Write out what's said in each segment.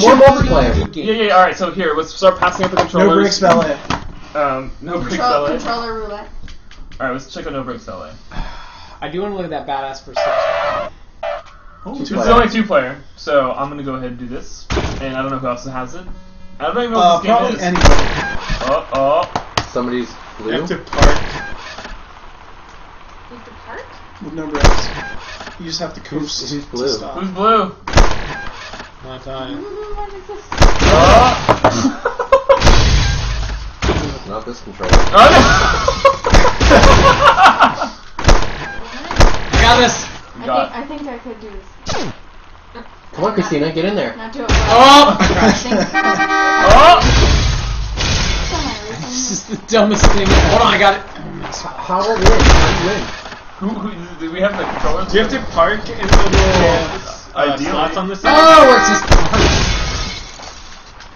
more shit. multiplayer. Yeah, yeah. All right. So here, let's start passing out the controllers. No Brakes Valet. Um, no Brakes Control, Valet. controller roulette. All right, let's check out no Brakes Valet. I do want to look at that badass for six. Oh, This two is only two player, so I'm gonna go ahead and do this. And I don't know who else has it. I don't even know Uh, what this game probably is. anybody. Oh, oh. Somebody's You blue. have to park. You have to park? With no bricks. You just have to coast. Who's- who's to blue? stop. Who's blue? My time. Ooh, what is this? Oh. Not this controller. oh I got this. I Got think, I think I could do this. Come on, Christina, get in there. Not do it. Oh! I think so. Oh! This is the dumbest thing. Hold on, I got it. How will win? How do you win? Who, who, do we have the controllers? Do you have to park in the little uh, slots on the side? Oh, where it says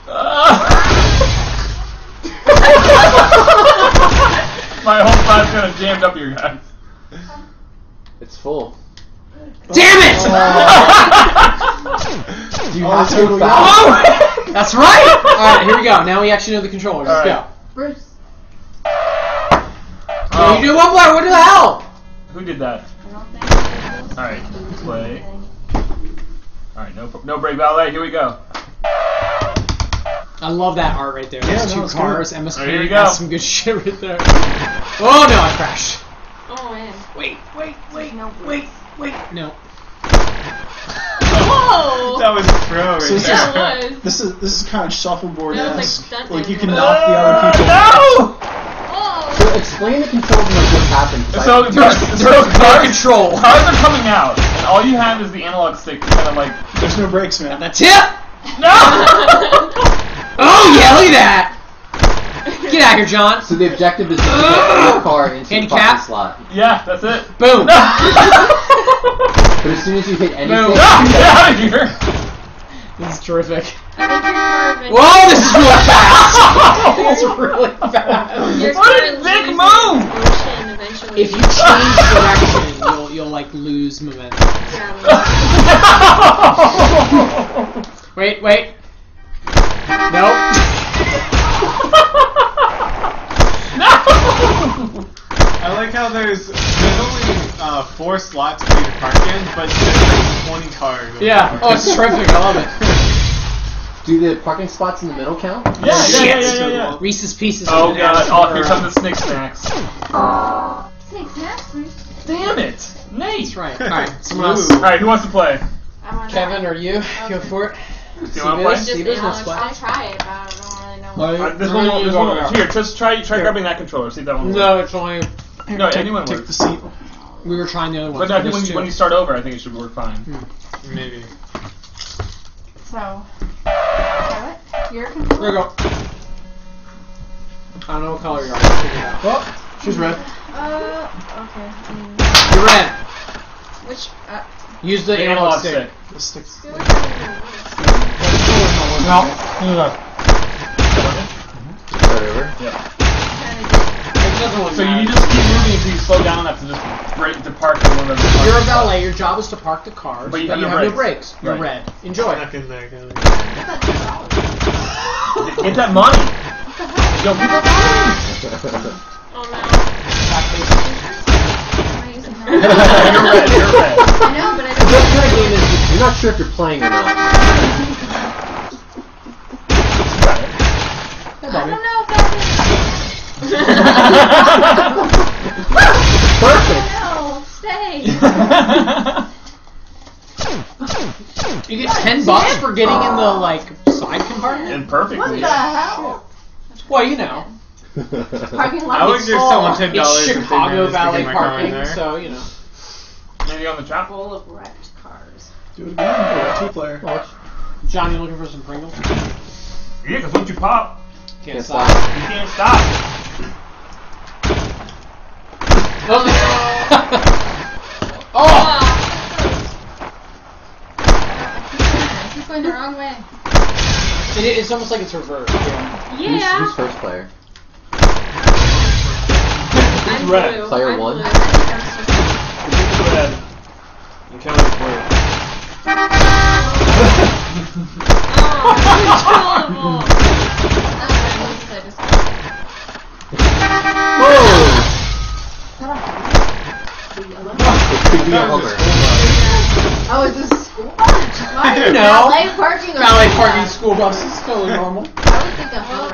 My whole class kind of jammed up here, guys. It's full. Damn it! Do you have to go? Oh! That's right! Alright, here we go. Now we actually know the controllers. Let's Alright. Bruce. Oh, No, you do one player. What the hell? Who did that? I don't think I did this. Alright, play. Alright, no, no break Valet. Here we go. I love that art right there. Yeah, Those no, two cars. good. Emma There you Spade go. some good shit right there. Oh no, I crashed. Oh, man. Wait, wait, wait, No wait, wait. No. Whoa! That was pro right So this there. That was. This is this is kind of shuffleboard esque. like Like, you can animal. knock the other people. No! Whoa! So explain the controls and like what happened. 'cause So, I- there's, There's so no cars, control. cars are coming out, and all you have is the analog stick to kind of like. There's no brakes, man. That's it. No! Oh yeah, look at that. Get out here, John. so the objective is to get your car into the Handicap? parking slot. yeah, that's it. Boom. But as soon as you hit anything, No. No, get out of here! This is terrific. I think your car eventually- Whoa, this is really fast. It's really fast. Your What a big move! If you change direction, you'll you'll like lose momentum. Wait, wait. Nope. No! I like how there's there's only uh, four slots for you to park in, but there's like 20 cars. Yeah. Oh, it's terrific. I love it. do the parking spots in the middle count? Yeah, yeah, yeah, yeah, yeah, yeah. Reese's Pieces. Oh god, nasty. oh here come the snick snacks. Snake snacks, Damn it! Nate! That's right. All right. Someone else. All right, who wants to play? I wanna Kevin or you? Go for it. Do you want to play? Just- Just, no. I'll try it, but I don't really know. Uh, this one, this one, here, just try, try grabbing that controller. See if that one. No, it's only no, anyone take works. the seat. We were trying the other one. But I think when you, when you start over, I think it should work fine. Maybe. So, try it. Your controller. There we go. I don't know what color you are. I'll figure it out. Oh, she's red. Uh, okay. Mm. You're red. Which, uh, Use the, The analog, analog stick. stick. The stick. I feel like I No. Start over. Yep. It doesn't look So you bad. just keep moving until you slow down enough to just break to park in one of the. You're a parking valet. Your job is to park the cars, But you have you no have no brakes. brakes. You're Right. red. Enjoy. Stuck in there, kind Get that money. Yo, get that. Oh no. Am I using you're red. You're red. I know, but I What don't. kind of game is this? You're not sure if you're playing or not. I don't know if that Perfect. No, stay. You get ten bucks for getting in the like side compartment. and perfectly. What the hell? Well, you know, Parking lot. I would is give full. someone ten dollars it's Chicago Valley get my car in parking, so you know. Maybe on the trap. full of wrecked cars. Do it again. Two player. John, you looking for some Pringles? Yeah, because once you pop, Can't Can't stop. stop. you can't stop. Oh. Oh. I keep going the wrong way. It, it's almost like it's reversed. Yeah. Who's, Yeah. who's first player? I'm red? blue. Player I'm one? blue. I think I'm supposed to- Red. And Kelly's blue. Oh, It could be a hover. Oh, is this school bus? Why? You know. Valet parking. or Valet parking like school bus is totally normal. that. I would think a hover.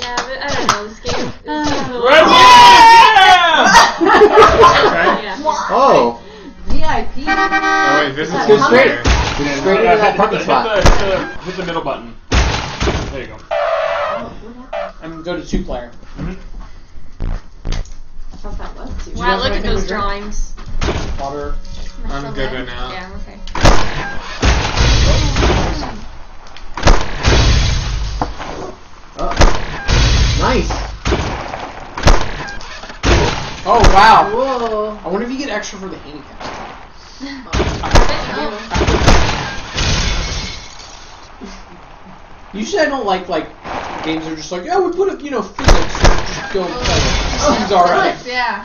Yeah, but I don't know. This game. Is Red Okay. Yeah. Oh, VIP. Oh wait, this is Let's go straight. there. straight into that parking hit, spot. the, hit, the, hit the middle button. There you go. Oh, and go to two player. I thought that was too. Wow, look at those drink? drawings. Water. I'm good right now. Yeah, I'm okay. Oh. Nice. Oh wow. Whoa. I wonder if you get extra for the handicap. Usually I don't like like games that are just like, yeah, we put a you know physics and just go and play. It. Seems alright. Yeah.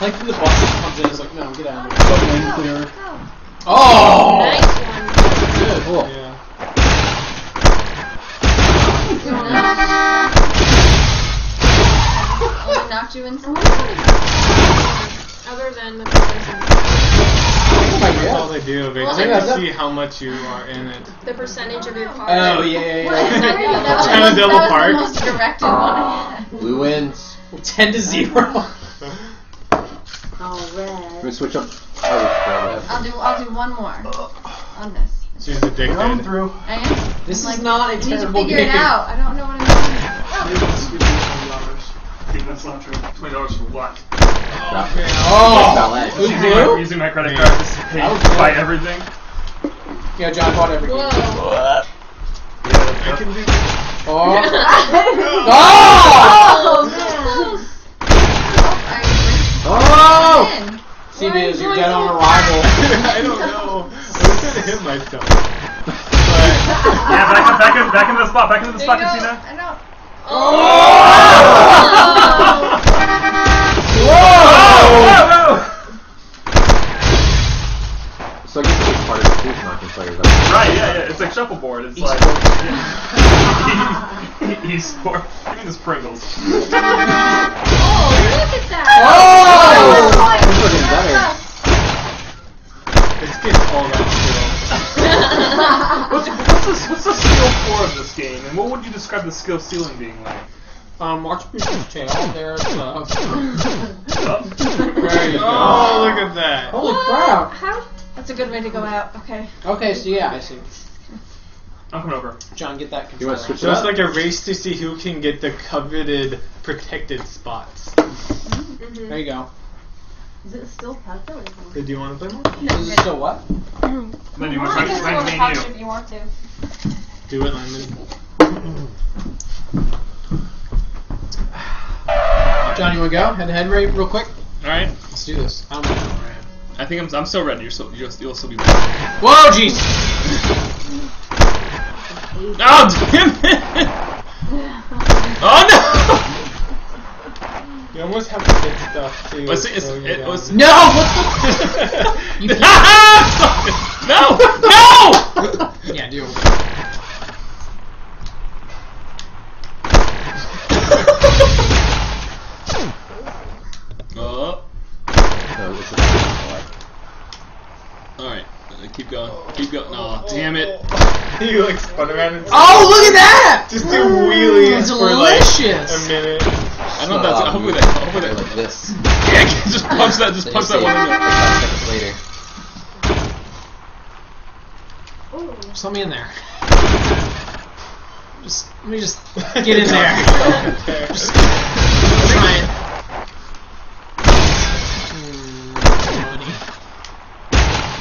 Like the boss comes in, it's like, no, get out of here. But lane clear. Oh, Nice one. good. Cool. Yeah. Oh, knocked you in some. Other than the percentage, Oh That's all they do. They Well, check to see how much you are in it. the percentage of your card. Oh yeah, yeah, Well, yeah. that was, Kinda that was double the park. most directed one Blue wins. Ten to zero. All We're red. gonna switch up. Oh, I'll do. I'll do one more on this. She's addicted. through. I am. This Like, is not a I need to terrible figure game. it out. I don't know what I'm doing. That's not true. Twenty dollars for what? Oh, Valet. Who's Using my, using my credit card to pay, That buy everything. Yeah, John bought everything. Whoa. Yeah, I can do Oh. oh, oh! man. Oh! In. CB, you're dead on arrival. I don't know. I was trying to hit myself. But Yeah, back, back, in, back into the spot. Back into the There spot, you go. Christina. I know. Whoa! Oh! Oh. Part of the school's knocking players out. Right, yeah, yeah. It's like shuffleboard. It's like e-sport. I mean, it's Pringles. Oh, look at that. Oh! This looking better. this gets all that What's, what's, the, what's the skill four of this game, and what would you describe the skill ceiling being like? Um, Archbishop's tail. There's uh. Oh. There you go. Oh, look at that. Holy crap. How? That's a good way to go out. Okay. Okay, so yeah, I see. I'm coming over. John, get that You controller. want to switch So it's up? like a race to see who can get the coveted protected spots. Mm-hmm. There you go. Is it still popular? So do you want to play more? Is it still what? Then you want I to can try to still me and you. if you want to. Do it, Lyman. John, you want to go? Head to head rate real quick? Alright. Let's do this. I don't know where I think I'm, I'm still ready. You're still, you'll, you'll still be Whoa, jeez! Oh, damn it! Oh, no! You almost have to get stuff too. Let's see, it's, so you it don't- was. No! What You You no! No! the? Yeah, do. Oh. No, this is Alright. Uh, Keep going. Keep going. No, damn it. You like spun around and Oh, look at that! just do wheelies It's for like delicious. a minute. I don't know if that's. Hopefully that. Hopefully They're that. like this. Yeah, just punch that. Just Then punch that one in there. five seconds later. Just let me in there. Just let me just get in there. Just try it.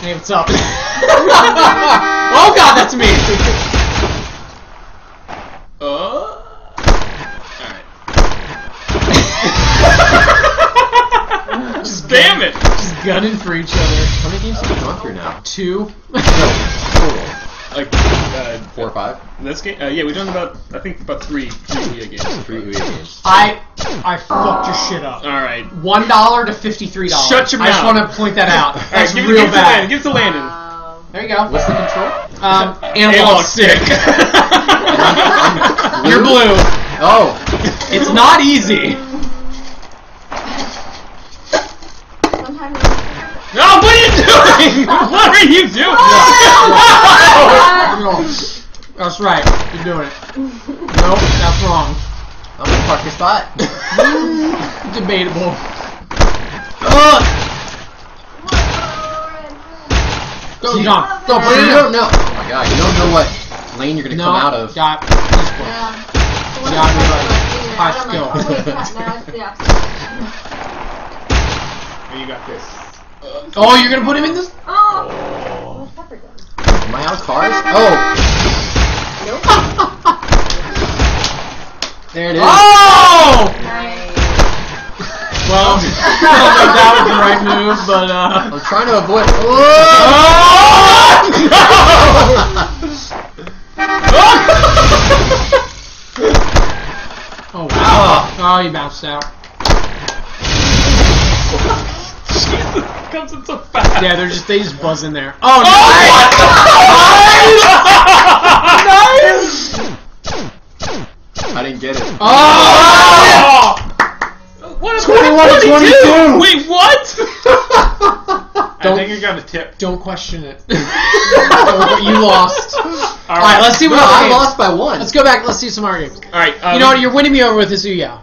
Hey, what's up? oh god, that's me. Uh. Alright. Just damn it! Just gunning for each other. How many games have we gone through now? Two. No, total. like uh, Four or five? this game. Uh, yeah, we've done about I think about three three games. Three Ouya games. I I fucked your shit up. All right. One dollar to fifty three dollars. Shut your I just mouth. want to point that out. All right, That's give, it- real give it to Landon. bad. Give it to Landon. Um, There you go. What's the control? Um, Analog analog stick. You're blue. Oh! It's not easy. sometimes. No, what are you doing? what are you doing? Oh, that's right. You're doing it. Nope, that's wrong. I'm gonna park your spot. Debatable. Go, See, John. Go, but you don't know. Oh my god, you don't know what lane you're gonna No, come out of. got this one. Yeah. Yeah, I'd like, high I don't skill. like quick cut knives, yeah. You got this. Oh, you're gonna put him in this? Oh! Gun? Am I out of cars? Oh! There it is. Oh! Nice. Well, I don't know if that was the right move, but uh. I'm trying to avoid. Oh. Oh wow! Oh, you bounced out. Comes in so fast. Yeah, they're just they just buzz in there. Oh, nice! nice! I didn't get it. Oh! What is 21 to 22. Wait, what? I think I got a tip. Don't question it. you lost. All right, let's see what other I games- lost by one. Let's go back. Let's see some other games. All right. Um, You know what? You're winning me over with this Ouya.